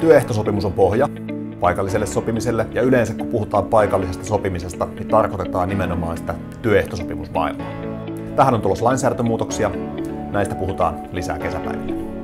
Työehtosopimus on pohja paikalliselle sopimiselle ja yleensä kun puhutaan paikallisesta sopimisesta, niin tarkoitetaan nimenomaan sitä työehtosopimusmaailmaa. Tähän on tulossa lainsäädäntömuutoksia, näistä puhutaan lisää kesäpäivillä.